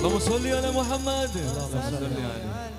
اللهم صل على محمد. اللهم صل عليه